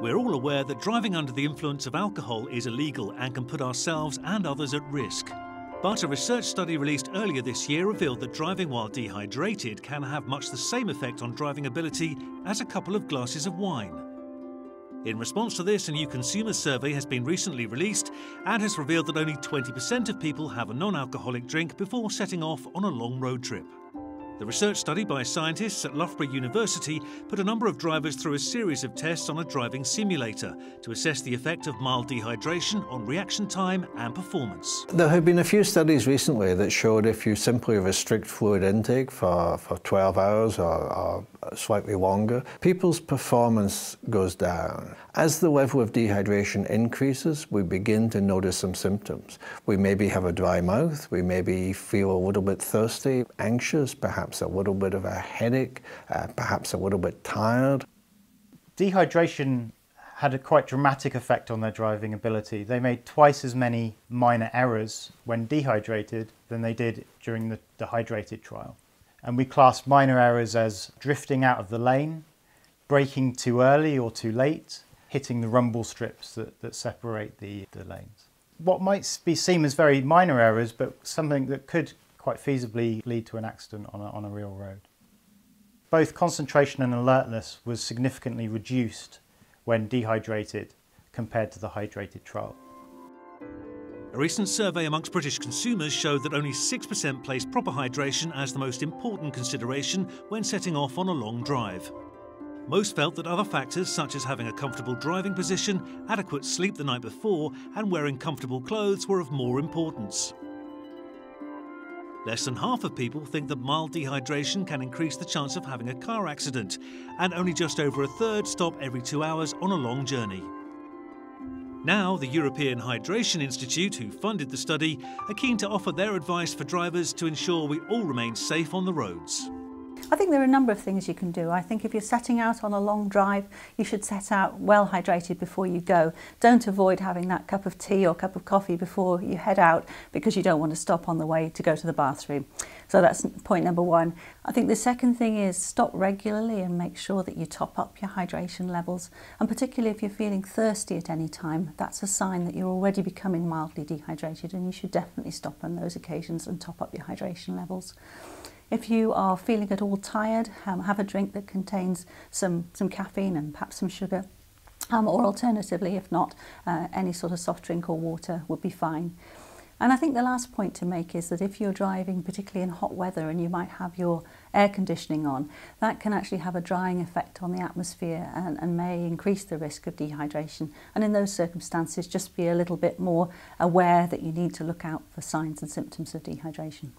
We're all aware that driving under the influence of alcohol is illegal and can put ourselves and others at risk. But a research study released earlier this year revealed that driving while dehydrated can have much the same effect on driving ability as a couple of glasses of wine. In response to this, a new consumer survey has been recently released and has revealed that only 20% of people have a non alcoholic drink before setting off on a long road trip. The research study by scientists at Loughborough University put a number of drivers through a series of tests on a driving simulator to assess the effect of mild dehydration on reaction time and performance. There have been a few studies recently that showed if you simply restrict fluid intake for, for 12 hours or, or slightly longer, people's performance goes down. As the level of dehydration increases, we begin to notice some symptoms. We maybe have a dry mouth, we maybe feel a little bit thirsty, anxious, perhaps a little bit of a headache, uh, perhaps a little bit tired. Dehydration had a quite dramatic effect on their driving ability. They made twice as many minor errors when dehydrated than they did during the, the hydrated trial. And we class minor errors as drifting out of the lane, braking too early or too late, hitting the rumble strips that, that separate the, the lanes. What might be seen as very minor errors, but something that could quite feasibly lead to an accident on a, on a real road. Both concentration and alertness was significantly reduced when dehydrated compared to the hydrated trial. A recent survey amongst British consumers showed that only 6% place proper hydration as the most important consideration when setting off on a long drive. Most felt that other factors such as having a comfortable driving position, adequate sleep the night before, and wearing comfortable clothes were of more importance. Less than half of people think that mild dehydration can increase the chance of having a car accident, and only just over a third stop every two hours on a long journey. Now, the European Hydration Institute, who funded the study, are keen to offer their advice for drivers to ensure we all remain safe on the roads. I think there are a number of things you can do. I think if you're setting out on a long drive, you should set out well hydrated before you go. Don't avoid having that cup of tea or cup of coffee before you head out because you don't want to stop on the way to go to the bathroom. So that's point number one. I think the second thing is stop regularly and make sure that you top up your hydration levels. And particularly if you're feeling thirsty at any time, that's a sign that you're already becoming mildly dehydrated and you should definitely stop on those occasions and top up your hydration levels. If you are feeling at all tired, um, have a drink that contains some, some caffeine and perhaps some sugar. Um, or alternatively, if not, uh, any sort of soft drink or water would be fine. And I think the last point to make is that if you're driving, particularly in hot weather, and you might have your air conditioning on, that can actually have a drying effect on the atmosphere and, and may increase the risk of dehydration. And in those circumstances, just be a little bit more aware that you need to look out for signs and symptoms of dehydration.